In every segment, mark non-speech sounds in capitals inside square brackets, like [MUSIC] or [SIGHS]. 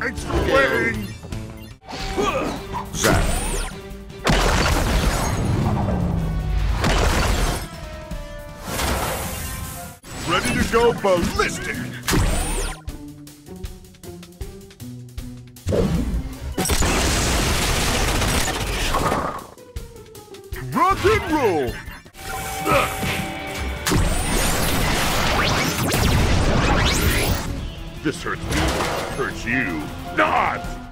It's! Zap. Ready to go ballistic! Rock and roll! This hurts me, hurts you. Not!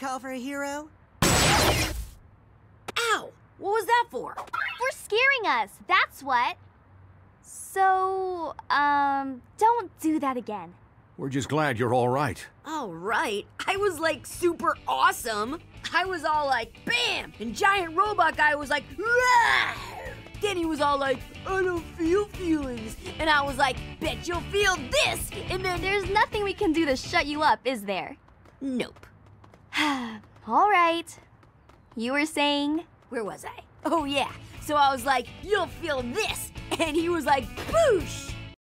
Call for a hero. Ow! What was that for? For scaring us, that's what. So, um, don't do that again. We're just glad you're all right. All right. I was like super awesome. I was all like, bam! And giant robot guy was like, Rah! Then he was all like, I don't feel feelings. And I was like, bet you'll feel this. And then There's nothing we can do to shut you up, is there? nope. [SIGHS] All right. You were saying? Where was I? Oh yeah. So I was like, you'll feel this. [LAUGHS] And he was like, boosh!